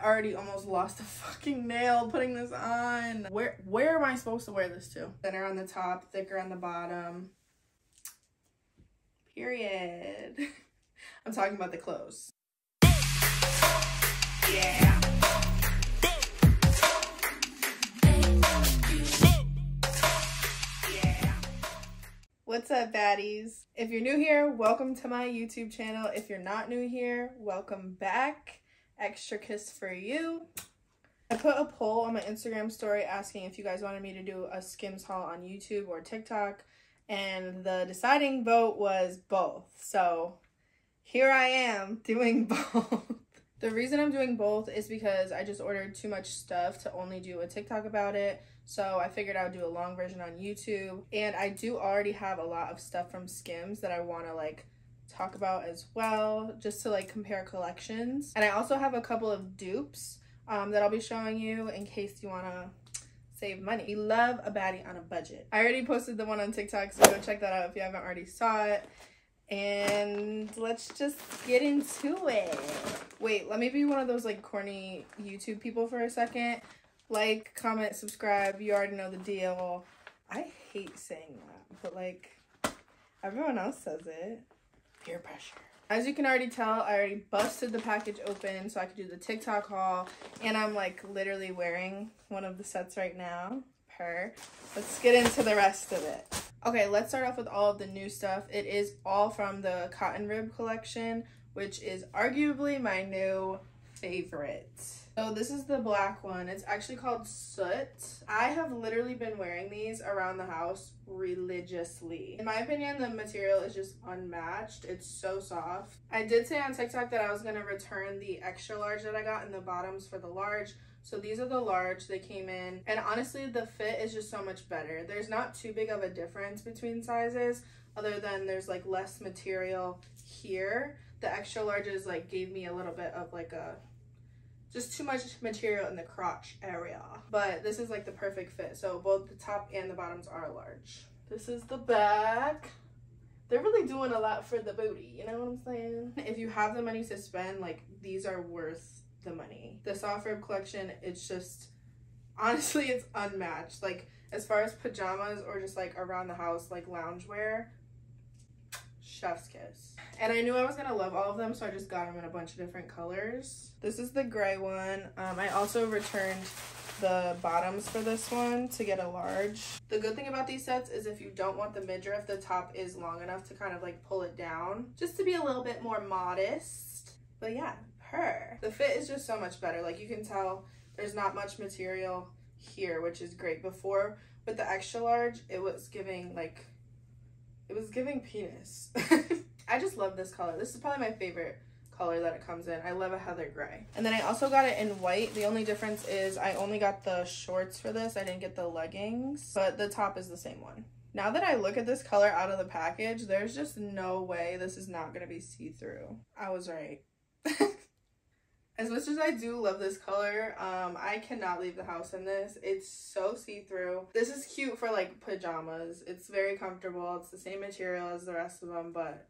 I already almost lost a fucking nail putting this on. Where where am I supposed to wear this to? Thinner on the top, thicker on the bottom. Period. I'm talking about the clothes. Yeah. What's up, baddies? If you're new here, welcome to my YouTube channel. If you're not new here, welcome back. Extra kiss for you. I put a poll on my Instagram story asking if you guys wanted me to do a Skims haul on YouTube or TikTok, and the deciding vote was both. So here I am doing both. the reason I'm doing both is because I just ordered too much stuff to only do a TikTok about it. So I figured I would do a long version on YouTube. And I do already have a lot of stuff from Skims that I want to like talk about as well, just to like compare collections. And I also have a couple of dupes um, that I'll be showing you in case you want to save money. We love a baddie on a budget. I already posted the one on TikTok, so go check that out if you haven't already saw it. And let's just get into it. Wait, let me be one of those like corny YouTube people for a second. Like, comment, subscribe. You already know the deal. I hate saying that, but like everyone else says it. Peer pressure. As you can already tell, I already busted the package open so I could do the TikTok haul. And I'm like literally wearing one of the sets right now. Per. Let's get into the rest of it. Okay, let's start off with all of the new stuff. It is all from the Cotton Rib collection, which is arguably my new favorite. So this is the black one. It's actually called Soot. I have literally been wearing these around the house religiously. In my opinion, the material is just unmatched. It's so soft. I did say on TikTok that I was going to return the extra large that I got in the bottoms for the large. So these are the large they came in. And honestly, the fit is just so much better. There's not too big of a difference between sizes other than there's like less material here. The extra larges like gave me a little bit of like a just too much material in the crotch area. But this is like the perfect fit. So both the top and the bottoms are large. This is the back. They're really doing a lot for the booty, you know what I'm saying? If you have the money to spend, like these are worth the money. The soft rib collection, it's just, honestly, it's unmatched. Like as far as pajamas or just like around the house, like loungewear, chef's kiss. And I knew I was gonna love all of them, so I just got them in a bunch of different colors. This is the gray one. Um, I also returned the bottoms for this one to get a large. The good thing about these sets is if you don't want the midriff, the top is long enough to kind of like pull it down, just to be a little bit more modest. But yeah, her. The fit is just so much better. Like you can tell there's not much material here, which is great. Before with the extra large, it was giving like it was giving penis. I just love this color. This is probably my favorite color that it comes in. I love a heather gray. And then I also got it in white. The only difference is I only got the shorts for this. I didn't get the leggings, but the top is the same one. Now that I look at this color out of the package, there's just no way this is not going to be see-through. I was right. As much as I do love this color, um, I cannot leave the house in this. It's so see-through. This is cute for like pajamas. It's very comfortable. It's the same material as the rest of them, but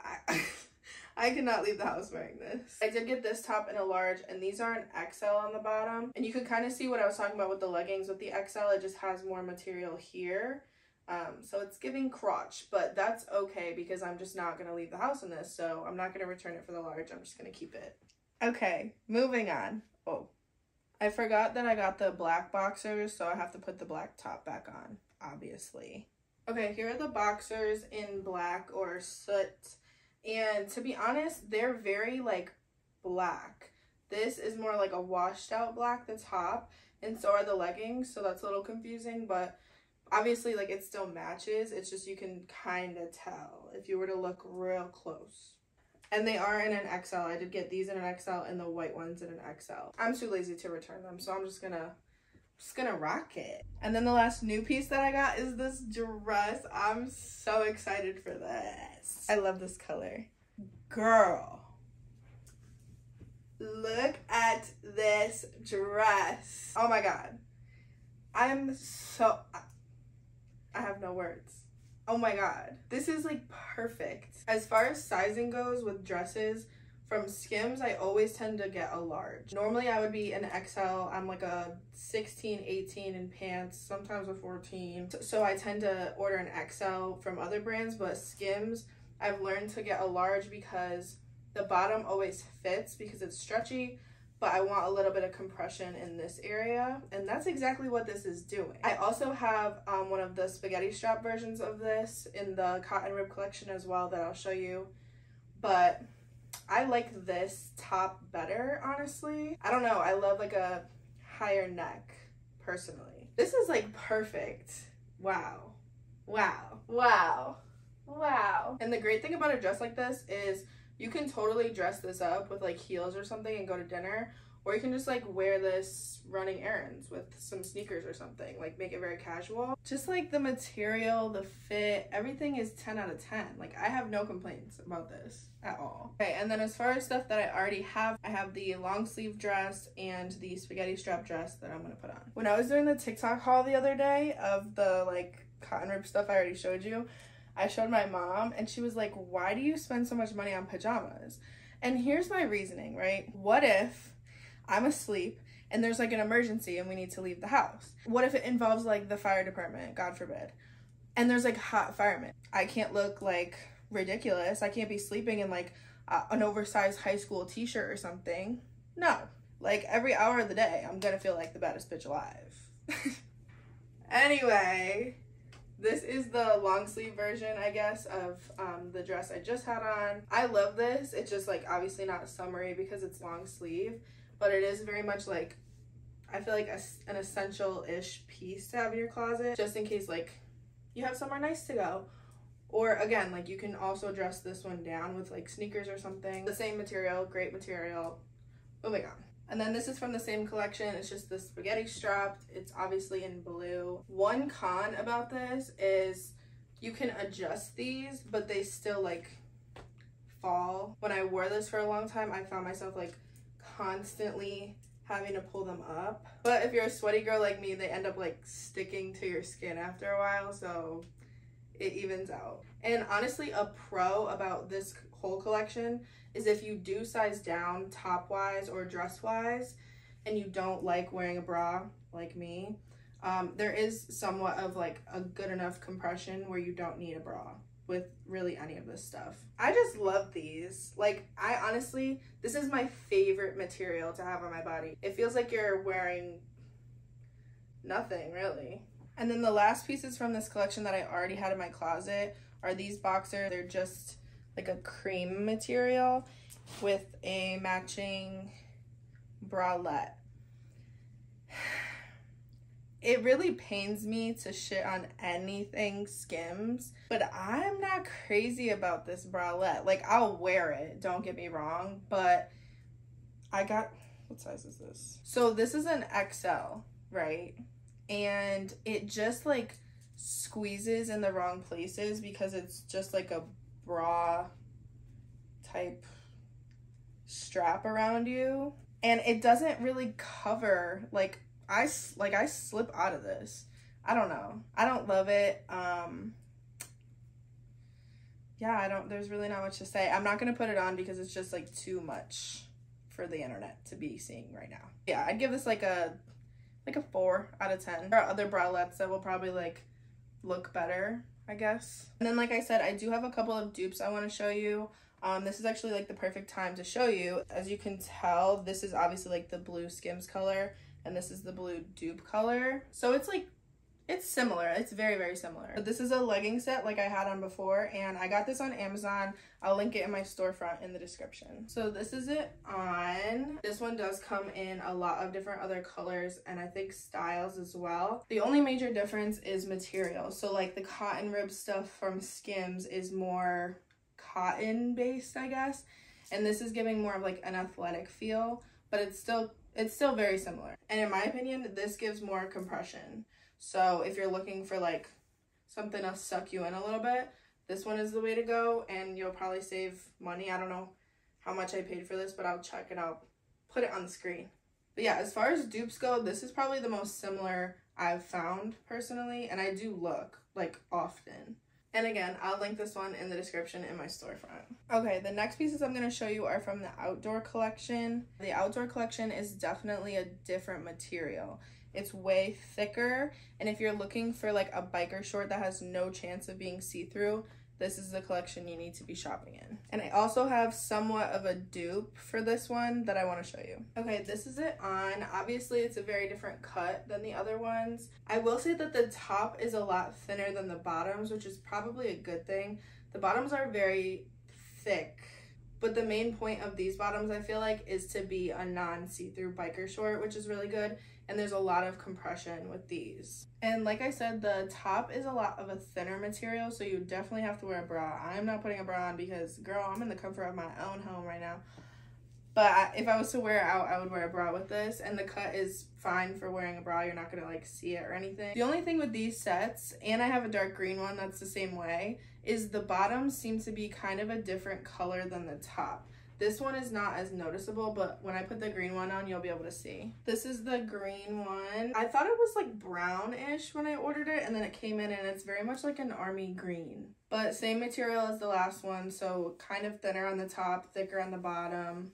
I, I cannot leave the house wearing this. I did get this top in a large, and these are an XL on the bottom. And you can kind of see what I was talking about with the leggings. With the XL, it just has more material here. Um, so it's giving crotch, but that's okay because I'm just not going to leave the house in this. So I'm not going to return it for the large. I'm just going to keep it. Okay, moving on. Oh, I forgot that I got the black boxers, so I have to put the black top back on, obviously. Okay, here are the boxers in black or soot. And to be honest, they're very like black. This is more like a washed out black, the top, and so are the leggings, so that's a little confusing, but obviously like it still matches. It's just you can kind of tell if you were to look real close. And they are in an XL. I did get these in an XL and the white ones in an XL. I'm too lazy to return them, so I'm just gonna just gonna rock it. And then the last new piece that I got is this dress. I'm so excited for this. I love this color. Girl. Look at this dress. Oh my god. I'm so I have no words. Oh my god. This is like perfect. As far as sizing goes with dresses, From Skims, I always tend to get a large. Normally, I would be an XL. I'm like a 16, 18 in pants, sometimes a 14. So I tend to order an XL from other brands, but Skims, I've learned to get a large because the bottom always fits because it's stretchy, but I want a little bit of compression in this area. And that's exactly what this is doing. I also have um, one of the spaghetti strap versions of this in the cotton rib collection as well that I'll show you. But I like this top better, honestly. I don't know. I love like a higher neck, personally. This is like perfect. Wow. Wow. Wow. Wow. And the great thing about a dress like this is you can totally dress this up with like heels or something and go to dinner or you can just like wear this running errands with some sneakers or something, like make it very casual. Just like the material, the fit, everything is 10 out of 10. Like I have no complaints about this at all. Okay, and then as far as stuff that I already have, I have the long sleeve dress and the spaghetti strap dress that I'm gonna put on. When I was doing the TikTok haul the other day of the like cotton rib stuff I already showed you, I showed my mom and she was like, why do you spend so much money on pajamas? And here's my reasoning, right? What if I'm asleep and there's like an emergency and we need to leave the house. What if it involves like the fire department, God forbid, and there's like hot firemen? I can't look like ridiculous. I can't be sleeping in like uh, an oversized high school t shirt or something. No. Like every hour of the day, I'm gonna feel like the baddest bitch alive. anyway, this is the long sleeve version, I guess, of um, the dress I just had on. I love this. It's just like obviously not summery because it's long sleeve but it is very much like I feel like a, an essential-ish piece to have in your closet just in case like you have somewhere nice to go. Or again, like you can also dress this one down with like sneakers or something. The same material, great material. Oh my god. And then this is from the same collection. It's just the spaghetti strapped. It's obviously in blue. One con about this is you can adjust these, but they still like fall. When I wore this for a long time, I found myself like constantly having to pull them up. But if you're a sweaty girl like me, they end up like sticking to your skin after a while, so it evens out. And honestly, a pro about this whole collection is if you do size down top wise or dress wise and you don't like wearing a bra like me, um, there is somewhat of like a good enough compression where you don't need a bra with really any of this stuff. I just love these. Like, I honestly, this is my favorite material to have on my body. It feels like you're wearing nothing, really. And then the last pieces from this collection that I already had in my closet are these boxers. They're just like a cream material with a matching bralette it really pains me to shit on anything Skims, but I'm not crazy about this bralette. Like, I'll wear it, don't get me wrong, but I got, what size is this? So this is an XL, right? And it just like squeezes in the wrong places because it's just like a bra type strap around you. And it doesn't really cover like I like I slip out of this. I don't know. I don't love it. Um Yeah, I don't there's really not much to say. I'm not to put it on because it's just like too much for the internet to be seeing right now. Yeah, I'd give this like a like a 4 out of 10. There are other bralettes that will probably like look better, I guess. And then like I said, I do have a couple of dupes I want to show you. Um, this is actually like the perfect time to show you. As you can tell, this is obviously like the blue Skims color and this is the blue dupe color. So it's like, it's similar. It's very, very similar. This is a legging set like I had on before, and I got this on Amazon. I'll link it in my storefront in the description. So this is it on. This one does come in a lot of different other colors and I think styles as well. The only major difference is material. So like the cotton rib stuff from Skims is more cotton based, I guess. And this is giving more of like an athletic feel, but it's still it's still very similar. And in my opinion, this gives more compression. So if you're looking for like something to suck you in a little bit, this one is the way to go and you'll probably save money. I don't know how much I paid for this, but I'll check it out. Put it on the screen. But yeah, as far as dupes go, this is probably the most similar I've found personally. And I do look like often. And again, I'll link this one in the description in my storefront. Okay, the next pieces I'm going to show you are from the outdoor collection. The outdoor collection is definitely a different material. It's way thicker, and if you're looking for like a biker short that has no chance of being see-through, this is the collection you need to be shopping in. And I also have somewhat of a dupe for this one that I want to show you. Okay, this is it on. Obviously, it's a very different cut than the other ones. I will say that the top is a lot thinner than the bottoms, which is probably a good thing. The bottoms are very thick but the main point of these bottoms, I feel like, is to be a non-see-through biker short, which is really good. And there's a lot of compression with these. And like I said, the top is a lot of a thinner material, so you definitely have to wear a bra. I'm not putting a bra on because, girl, I'm in the comfort of my own home right now. But if I was to wear it out, I would wear a bra with this. And the cut is fine for wearing a bra. You're not going to like see it or anything. The only thing with these sets, and I have a dark green one that's the same way, is the bottoms seem to be kind of a different color than the top. This one is not as noticeable, but when I put the green one on, you'll be able to see. This is the green one. I thought it was like brownish when I ordered it, and then it came in and it's very much like an army green. But same material as the last one, so kind of thinner on the top, thicker on the bottom.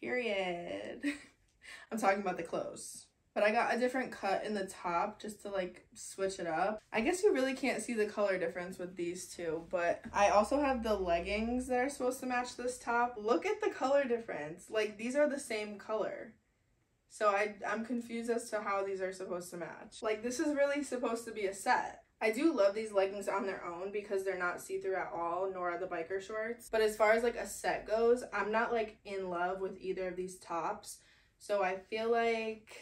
Period. I'm talking about the clothes. But I got a different cut in the top just to like switch it up. I guess you really can't see the color difference with these two, but I also have the leggings that are supposed to match this top. Look at the color difference. Like these are the same color. So I, I'm confused as to how these are supposed to match. Like this is really supposed to be a set. I do love these leggings on their own because they're not see-through at all, nor are the biker shorts. But as far as like a set goes, I'm not like in love with either of these tops. So I feel like,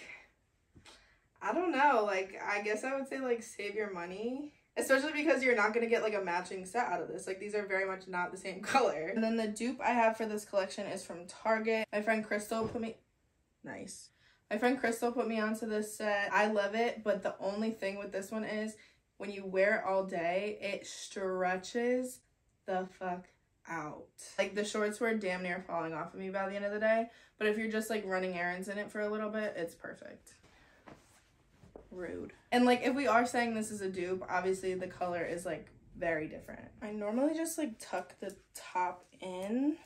I don't know, like I guess I would say like save your money. Especially because you're not going to get like a matching set out of this. Like these are very much not the same color. And then the dupe I have for this collection is from Target. My friend Crystal put me, nice. My friend Crystal put me onto this set. I love it, but the only thing with this one is when you wear it all day, it stretches the fuck out. Like the shorts were damn near falling off of me by the end of the day. But if you're just like running errands in it for a little bit, it's perfect. Rude. And like if we are saying this is a dupe, obviously the color is like very different. I normally just like tuck the top in.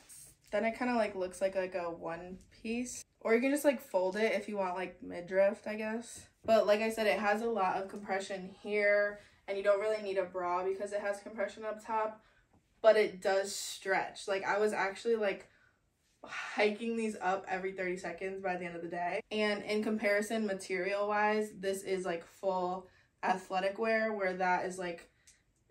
Then it kind of like looks like like a one piece. Or you can just like fold it if you want like midriff, I guess. But like I said, it has a lot of compression here and you don't really need a bra because it has compression up top, but it does stretch. Like I was actually like hiking these up every 30 seconds by the end of the day. And in comparison material wise, this is like full athletic wear where that is like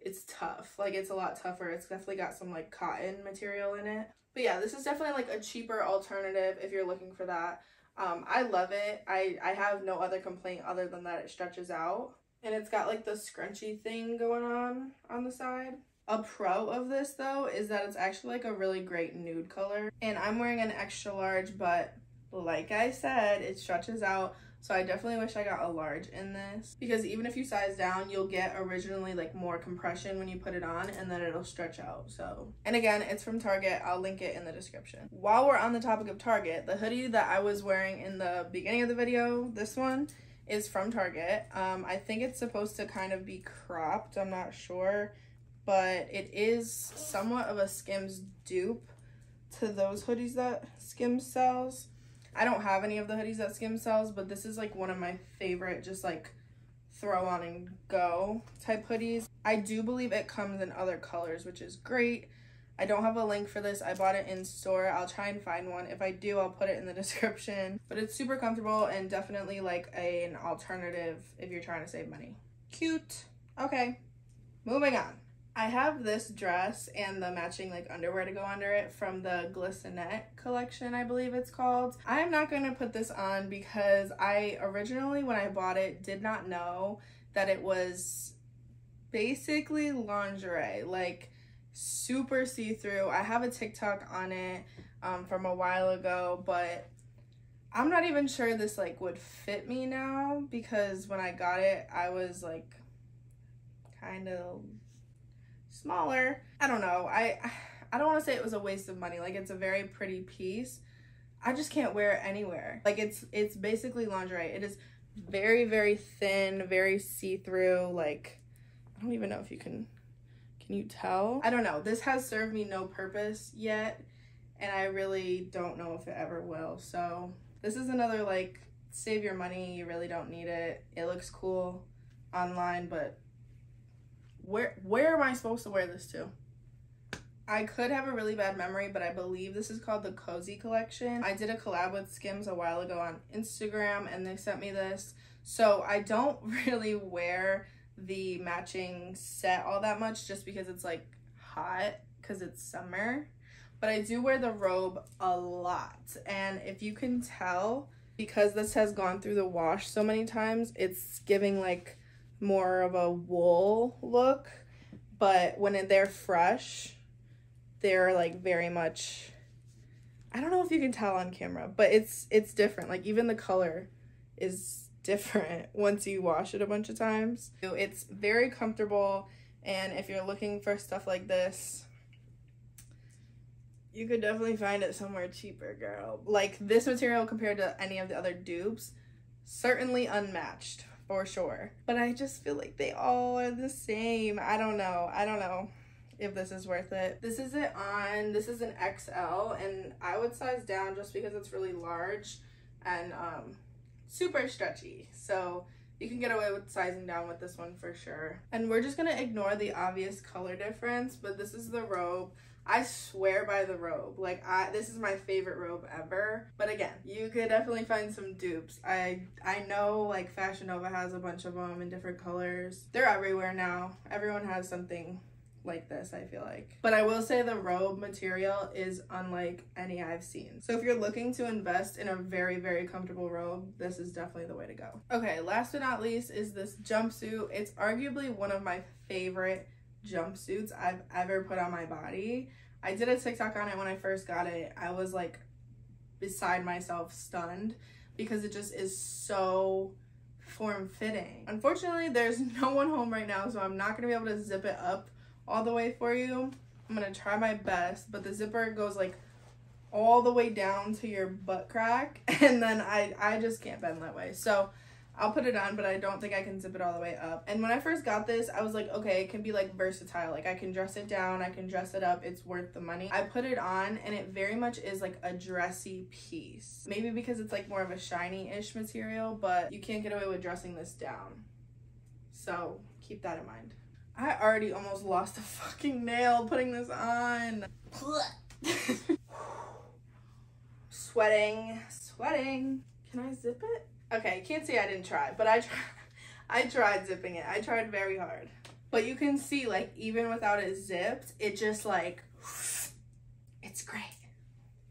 it's tough. Like it's a lot tougher. It's definitely got some like cotton material in it. But yeah, this is definitely like a cheaper alternative if you're looking for that. Um, I love it. I, I have no other complaint other than that it stretches out. And it's got like the scrunchy thing going on on the side. A pro of this though is that it's actually like a really great nude color. And I'm wearing an extra large, but like I said, it stretches out so I definitely wish I got a large in this because even if you size down, you'll get originally like more compression when you put it on and then it'll stretch out. So, and again, it's from Target. I'll link it in the description. While we're on the topic of Target, the hoodie that I was wearing in the beginning of the video, this one, is from Target. Um, I think it's supposed to kind of be cropped. I'm not sure, but it is somewhat of a Skims dupe to those hoodies that Skims sells. I don't have any of the hoodies that Skim sells, but this is like one of my favorite just like throw on and go type hoodies. I do believe it comes in other colors, which is great. I don't have a link for this. I bought it in store. I'll try and find one. If I do, I'll put it in the description. But it's super comfortable and definitely like a, an alternative if you're trying to save money. Cute. Okay, moving on. I have this dress and the matching like underwear to go under it from the Glissanette collection, I believe it's called. I'm not going to put this on because I originally, when I bought it, did not know that it was basically lingerie, like super see-through. I have a TikTok on it um, from a while ago, but I'm not even sure this like would fit me now because when I got it, I was like kind of smaller. I don't know. I I don't want to say it was a waste of money. Like it's a very pretty piece. I just can't wear it anywhere. Like it's it's basically lingerie. It is very very thin, very see-through like I don't even know if you can, can you tell? I don't know. This has served me no purpose yet. And I really don't know if it ever will. So this is another like, save your money. You really don't need it. It looks cool online, but where, where am I supposed to wear this to? I could have a really bad memory, but I believe this is called the Cozy Collection. I did a collab with Skims a while ago on Instagram and they sent me this. So I don't really wear the matching set all that much just because it's like hot because it's summer. But I do wear the robe a lot. And if you can tell, because this has gone through the wash so many times, it's giving like more of a wool look. But when they're fresh, they're like very much I don't know if you can tell on camera, but it's it's different. Like even the color is different once you wash it a bunch of times. So it's very comfortable and if you're looking for stuff like this, you could definitely find it somewhere cheaper, girl. Like this material compared to any of the other dupes, certainly unmatched for sure. But I just feel like they all are the same. I don't know. I don't know if this is worth it. This is it on, this is an XL and I would size down just because it's really large and um, super stretchy. So you can get away with sizing down with this one for sure. And we're just gonna ignore the obvious color difference, but this is the robe. I swear by the robe. Like I this is my favorite robe ever. But again, you could definitely find some dupes. I I know like Fashion Nova has a bunch of them in different colors. They're everywhere now. Everyone has something like this, I feel like. But I will say the robe material is unlike any I've seen. So if you're looking to invest in a very, very comfortable robe, this is definitely the way to go. Okay, last but not least is this jumpsuit. It's arguably one of my favorite jumpsuits I've ever put on my body. I did a TikTok on it when I first got it. I was like beside myself, stunned, because it just is so form fitting. Unfortunately, there's no one home right now, so I'm not gonna be able to zip it up all the way for you. I'm gonna try my best, but the zipper goes like all the way down to your butt crack and then I, I just can't bend that way. So I'll put it on, but I don't think I can zip it all the way up. And when I first got this, I was like, okay, it can be like versatile. Like I can dress it down, I can dress it up. It's worth the money. I put it on and it very much is like a dressy piece. Maybe because it's like more of a shiny-ish material, but you can't get away with dressing this down. So keep that in mind. I already almost lost a fucking nail putting this on. sweating, sweating. Can I zip it? Okay, can't say I didn't try, but I tried. I tried zipping it. I tried very hard. But you can see, like, even without it zipped, it just, like, it's great.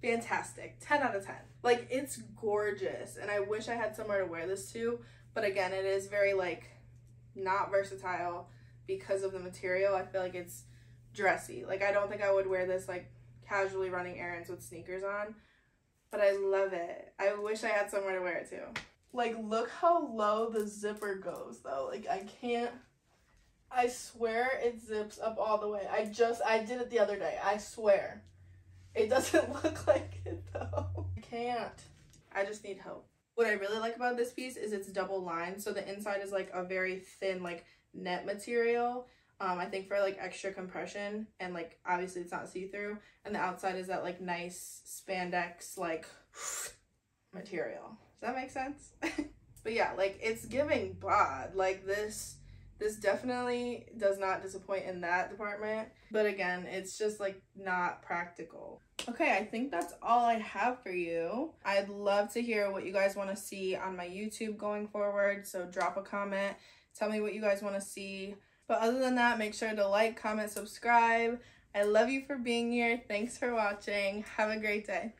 Fantastic. 10 out of 10. Like, it's gorgeous. And I wish I had somewhere to wear this to. But again, it is very, like, not versatile because of the material. I feel like it's dressy. Like I don't think I would wear this like casually running errands with sneakers on, but I love it. I wish I had somewhere to wear it to. Like look how low the zipper goes though. Like I can't I swear it zips up all the way. I just I did it the other day. I swear. It doesn't look like it though. I can't. I just need help. What I really like about this piece is it's double lined. So the inside is like a very thin like net material. Um, I think for like extra compression and like obviously it's not see-through and the outside is that like nice spandex like Mm-hmm. material. Does that make sense? but yeah, like it's giving bod. Like this this definitely does not disappoint in that department. But again, it's just like not practical. Okay, I think that's all I have for you. I'd love to hear what you guys want to see on my YouTube going forward. So drop a comment Tell me what you guys want to see. But other than that, make sure to like, comment, subscribe. I love you for being here. Thanks for watching. Have a great day.